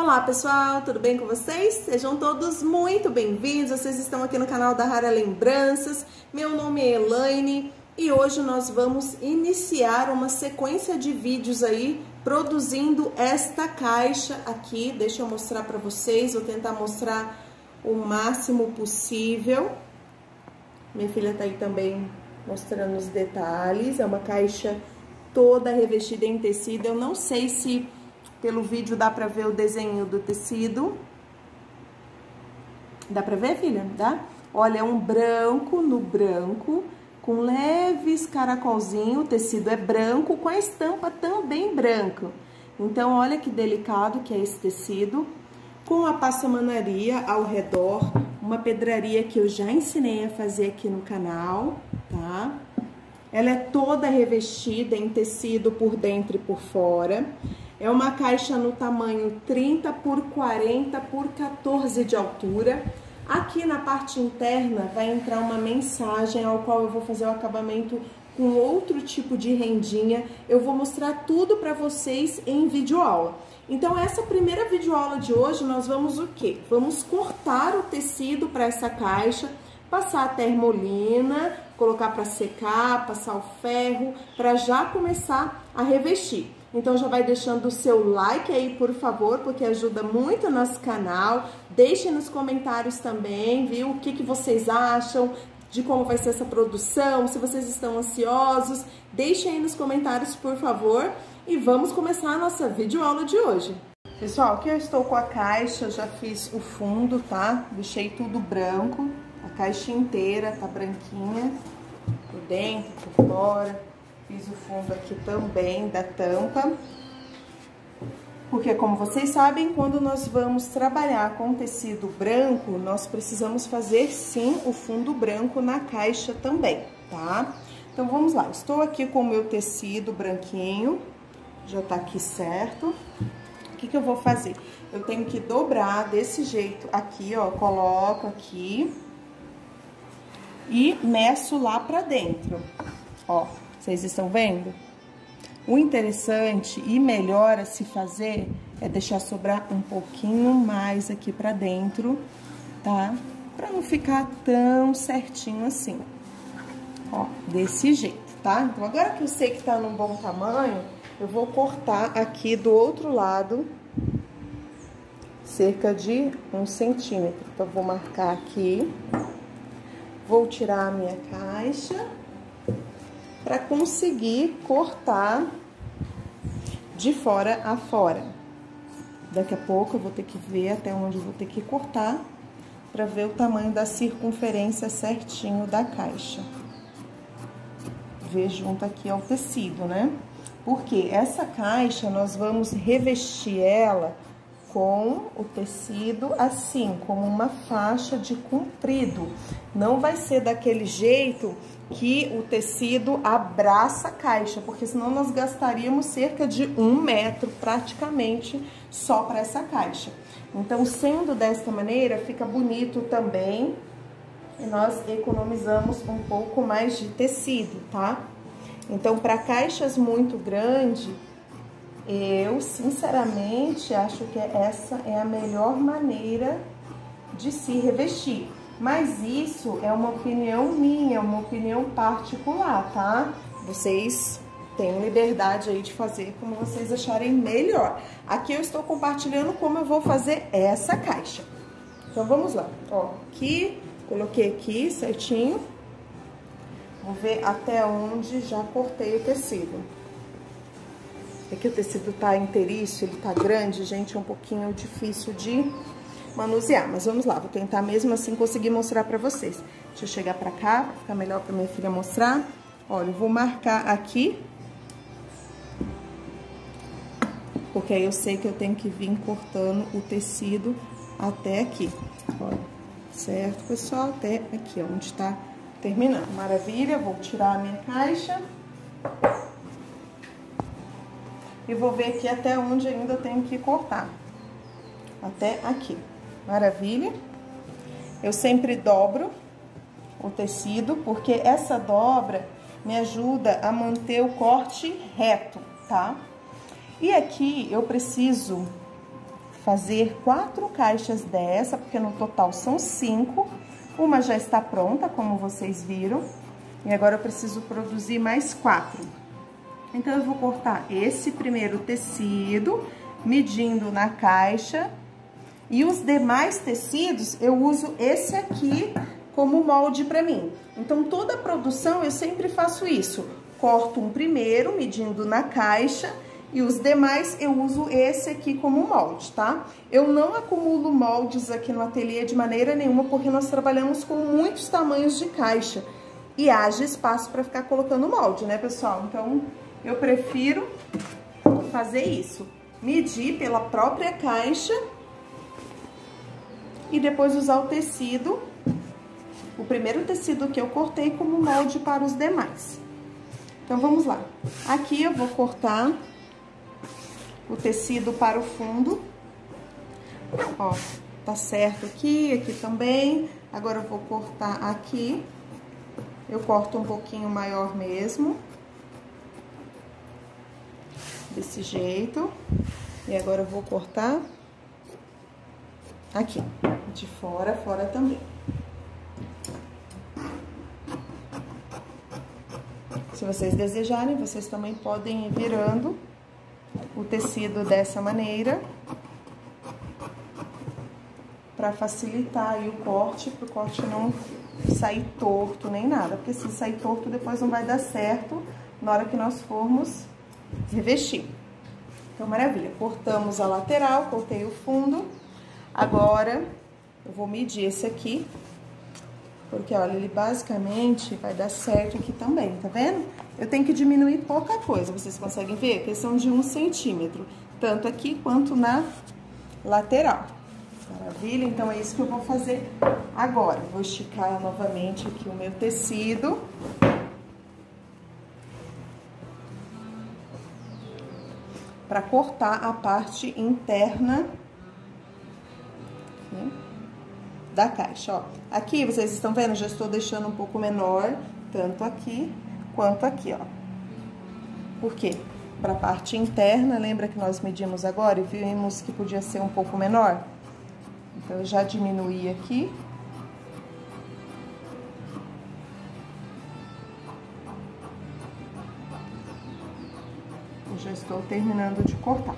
Olá pessoal, tudo bem com vocês? Sejam todos muito bem-vindos. Vocês estão aqui no canal da Rara Lembranças. Meu nome é Elaine e hoje nós vamos iniciar uma sequência de vídeos aí produzindo esta caixa aqui. Deixa eu mostrar para vocês, vou tentar mostrar o máximo possível. Minha filha tá aí também mostrando os detalhes. É uma caixa toda revestida em tecido. Eu não sei se pelo vídeo dá pra ver o desenho do tecido. Dá pra ver, filha? Dá? Olha, é um branco no branco, com leves caracolzinho. O tecido é branco, com a estampa também branca. Então, olha que delicado que é esse tecido. Com a passamanaria ao redor, uma pedraria que eu já ensinei a fazer aqui no canal, tá? Ela é toda revestida em tecido por dentro e por fora. É uma caixa no tamanho 30 por 40 por 14 de altura. Aqui na parte interna vai entrar uma mensagem ao qual eu vou fazer o acabamento com outro tipo de rendinha. Eu vou mostrar tudo para vocês em videoaula. Então, essa primeira videoaula de hoje, nós vamos o quê? Vamos cortar o tecido para essa caixa, passar a termolina, colocar para secar, passar o ferro, para já começar a revestir. Então já vai deixando o seu like aí, por favor, porque ajuda muito nosso canal. Deixem nos comentários também, viu? O que, que vocês acham de como vai ser essa produção, se vocês estão ansiosos. Deixem aí nos comentários, por favor. E vamos começar a nossa videoaula de hoje. Pessoal, aqui eu estou com a caixa, já fiz o fundo, tá? Deixei tudo branco, a caixa inteira tá branquinha, por dentro, por fora. Fiz o fundo aqui também da tampa. Porque, como vocês sabem, quando nós vamos trabalhar com tecido branco, nós precisamos fazer, sim, o fundo branco na caixa também, tá? Então, vamos lá. Estou aqui com o meu tecido branquinho, já tá aqui certo. O que que eu vou fazer? Eu tenho que dobrar desse jeito aqui, ó, coloco aqui e meço lá pra dentro, ó. Vocês estão vendo? O interessante e melhor a se fazer é deixar sobrar um pouquinho mais aqui pra dentro, tá? Pra não ficar tão certinho assim. Ó, desse jeito, tá? Então, agora que eu sei que tá num bom tamanho, eu vou cortar aqui do outro lado cerca de um centímetro. Então, vou marcar aqui. Vou tirar a minha caixa para conseguir cortar de fora a fora. Daqui a pouco eu vou ter que ver até onde eu vou ter que cortar para ver o tamanho da circunferência certinho da caixa. Ver junto aqui ao tecido, né? Porque essa caixa nós vamos revestir ela com o tecido assim, como uma faixa de comprido. Não vai ser daquele jeito que o tecido abraça a caixa, porque senão nós gastaríamos cerca de um metro praticamente só para essa caixa. Então, sendo desta maneira, fica bonito também e nós economizamos um pouco mais de tecido, tá? Então, para caixas muito grandes, eu sinceramente acho que essa é a melhor maneira de se revestir. Mas isso é uma opinião minha, uma opinião particular, tá? Vocês têm liberdade aí de fazer como vocês acharem melhor. Aqui eu estou compartilhando como eu vou fazer essa caixa. Então, vamos lá. Ó, aqui, coloquei aqui certinho. Vou ver até onde já cortei o tecido. Aqui o tecido tá inteiriço, ele tá grande, gente, é um pouquinho difícil de manusear. Mas vamos lá, vou tentar mesmo assim conseguir mostrar pra vocês. Deixa eu chegar pra cá, pra ficar melhor pra minha filha mostrar. Olha, eu vou marcar aqui. Porque aí eu sei que eu tenho que vir cortando o tecido até aqui. Olha, certo, pessoal? Até aqui, onde tá terminando. Maravilha, vou tirar a minha caixa. E vou ver aqui até onde ainda tenho que cortar. Até aqui. Maravilha. Eu sempre dobro o tecido, porque essa dobra me ajuda a manter o corte reto, tá? E aqui eu preciso fazer quatro caixas dessa, porque no total são cinco. Uma já está pronta, como vocês viram. E agora eu preciso produzir mais quatro. Então, eu vou cortar esse primeiro tecido, medindo na caixa. E os demais tecidos, eu uso esse aqui como molde para mim. Então, toda a produção eu sempre faço isso. Corto um primeiro, medindo na caixa, e os demais eu uso esse aqui como molde, tá? Eu não acumulo moldes aqui no ateliê de maneira nenhuma, porque nós trabalhamos com muitos tamanhos de caixa. E haja espaço para ficar colocando molde, né, pessoal? Então, eu prefiro fazer isso. Medir pela própria caixa e depois usar o tecido, o primeiro tecido que eu cortei como molde para os demais. Então, vamos lá. Aqui eu vou cortar o tecido para o fundo. Ó, tá certo aqui, aqui também. Agora eu vou cortar aqui. Eu corto um pouquinho maior mesmo. Desse jeito. E agora eu vou cortar aqui, de fora, fora também. Se vocês desejarem, vocês também podem ir virando o tecido dessa maneira para facilitar aí o corte, para o corte não sair torto nem nada, porque se sair torto depois não vai dar certo na hora que nós formos revestir. Então, maravilha. Cortamos a lateral, cortei o fundo. Agora, eu vou medir esse aqui, porque, olha, ele basicamente vai dar certo aqui também, tá vendo? Eu tenho que diminuir pouca coisa, vocês conseguem ver? Questão de um centímetro, tanto aqui quanto na lateral. Maravilha? Então, é isso que eu vou fazer agora. Vou esticar novamente aqui o meu tecido. Para cortar a parte interna aqui, da caixa, ó. Aqui, vocês estão vendo? Já estou deixando um pouco menor, tanto aqui quanto aqui, ó. Por quê? Para a parte interna, lembra que nós medimos agora e vimos que podia ser um pouco menor? Então, eu já diminuí aqui. Já estou terminando de cortar.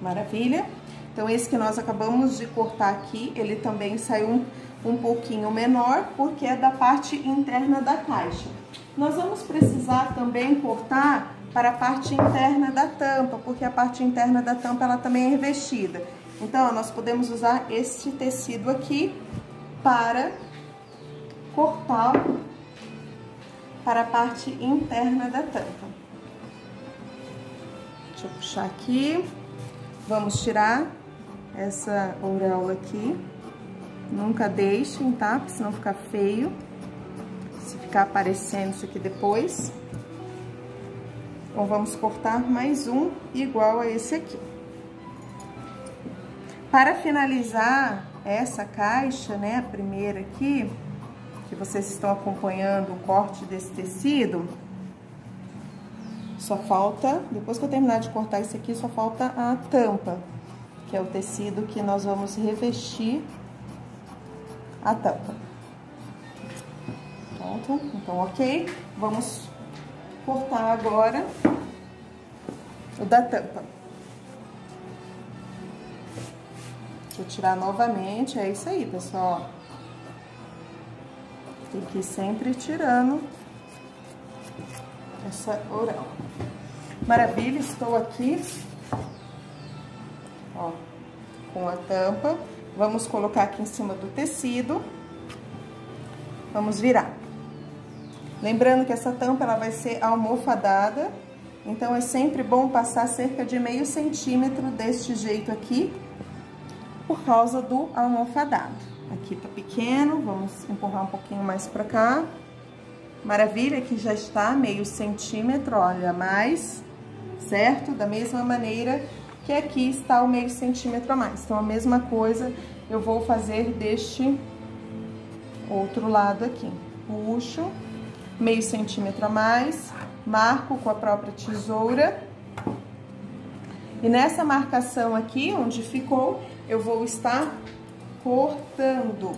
Maravilha? Então, esse que nós acabamos de cortar aqui, ele também saiu um um pouquinho menor, porque é da parte interna da caixa. Nós vamos precisar também cortar para a parte interna da tampa, porque a parte interna da tampa ela também é revestida. Então, nós podemos usar este tecido aqui para cortar para a parte interna da tampa. Deixa eu puxar aqui. Vamos tirar essa auréola aqui. Nunca deixem, tá? Porque senão fica feio. Se ficar aparecendo isso aqui depois. Então, vamos cortar mais um igual a esse aqui. Para finalizar essa caixa, né, a primeira aqui, que vocês estão acompanhando o corte desse tecido, só falta, depois que eu terminar de cortar isso aqui, só falta a tampa, que é o tecido que nós vamos revestir a tampa. Pronto, então ok. Vamos cortar agora o da tampa. Deixa eu tirar novamente, é isso aí, pessoal. Tem que ir sempre tirando essa oral. Maravilha, estou aqui, ó, com a tampa. Vamos colocar aqui em cima do tecido. Vamos virar. Lembrando que essa tampa, ela vai ser almofadada. Então, é sempre bom passar cerca de meio centímetro deste jeito aqui, por causa do almofadado. Aqui tá pequeno, vamos empurrar um pouquinho mais pra cá. Maravilha, aqui já está meio centímetro, olha, mais, certo? Da mesma maneira que aqui está o meio centímetro a mais. Então, a mesma coisa eu vou fazer deste outro lado aqui. Puxo, meio centímetro a mais, marco com a própria tesoura E nessa marcação aqui, onde ficou, eu vou estar cortando.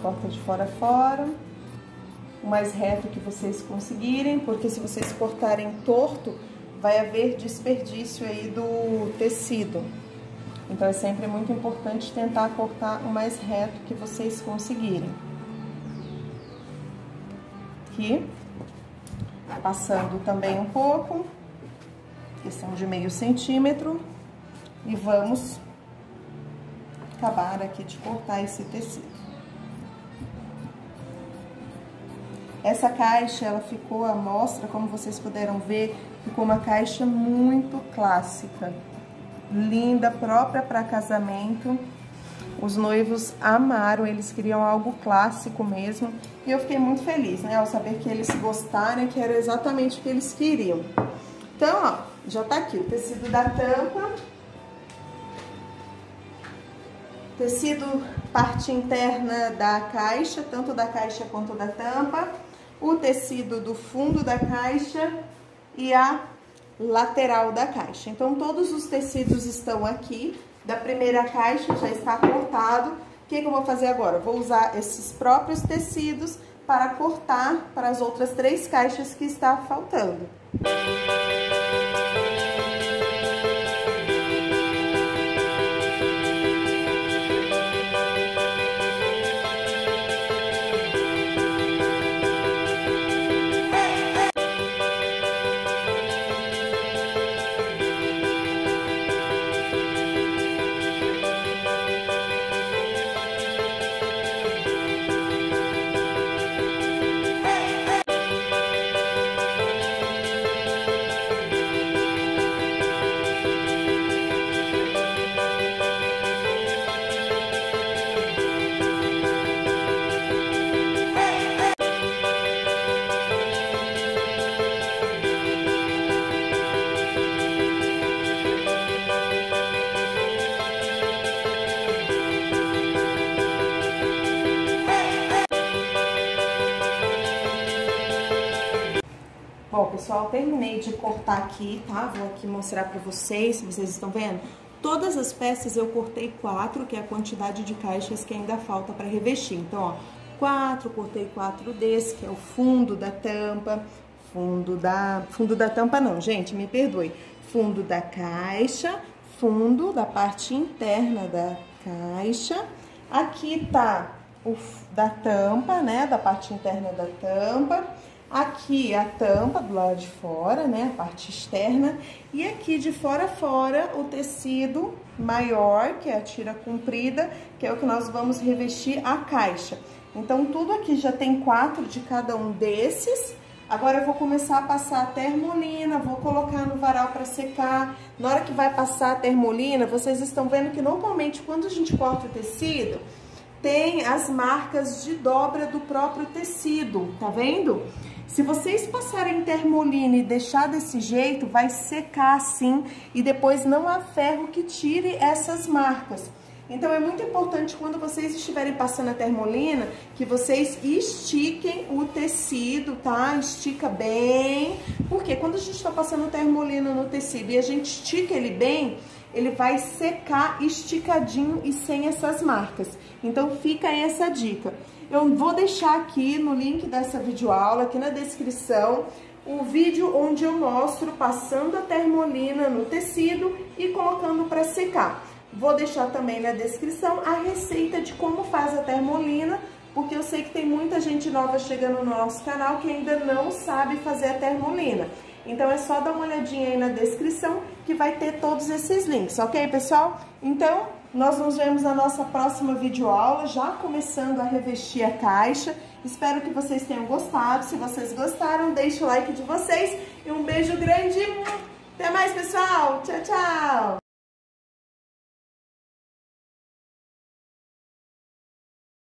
Corta de fora a fora, o mais reto que vocês conseguirem, porque se vocês cortarem torto, vai haver desperdício aí do tecido. Então, é sempre muito importante tentar cortar o mais reto que vocês conseguirem. Aqui, passando também um pouco, questão de meio centímetro, e vamos acabar aqui de cortar esse tecido. Essa caixa, ela ficou à mostra, como vocês puderam ver, ficou uma caixa muito clássica linda, própria para casamento. Os noivos amaram, eles queriam algo clássico mesmo. E eu fiquei muito feliz, né, ao saber que eles gostaram, que era exatamente o que eles queriam. Então, ó, já tá aqui o tecido da tampa. Tecido parte interna da caixa, tanto da caixa quanto da tampa. O tecido do fundo da caixa e a lateral da caixa. Então, todos os tecidos estão aqui. Da primeira caixa já está cortado. O que, que eu vou fazer agora? Vou usar esses próprios tecidos para cortar para as outras três caixas que está faltando. Música pessoal, terminei de cortar aqui, tá? Vou aqui mostrar pra vocês, vocês estão vendo? Todas as peças eu cortei quatro, que é a quantidade de caixas que ainda falta para revestir. Então, ó, quatro, cortei quatro desse, que é o fundo da tampa, fundo da... Fundo da tampa não, gente, me perdoe. Fundo da caixa, fundo da parte interna da caixa. Aqui tá o da tampa, né, da parte interna da tampa. Aqui a tampa do lado de fora, né, a parte externa, e aqui de fora a fora o tecido maior, que é a tira comprida, que é o que nós vamos revestir a caixa. Então, tudo aqui já tem quatro de cada um desses. Agora, eu vou começar a passar a termolina, vou colocar no varal para secar. Na hora que vai passar a termolina, vocês estão vendo que normalmente quando a gente corta o tecido, tem as marcas de dobra do próprio tecido, tá vendo? Se vocês passarem termolina e deixar desse jeito, vai secar assim e depois não há ferro que tire essas marcas. Então, é muito importante quando vocês estiverem passando a termolina, que vocês estiquem o tecido, tá? Estica bem, porque quando a gente está passando termolina no tecido e a gente estica ele bem, ele vai secar esticadinho e sem essas marcas. Então, fica essa dica. Eu vou deixar aqui no link dessa videoaula, aqui na descrição, o vídeo onde eu mostro passando a termolina no tecido e colocando para secar. Vou deixar também na descrição a receita de como faz a termolina, porque eu sei que tem muita gente nova chegando no nosso canal que ainda não sabe fazer a termolina. Então é só dar uma olhadinha aí na descrição que vai ter todos esses links, ok, pessoal? Então, nós nos vemos na nossa próxima videoaula, já começando a revestir a caixa. Espero que vocês tenham gostado. Se vocês gostaram, deixe o like de vocês. E um beijo grande. Até mais, pessoal. Tchau, tchau.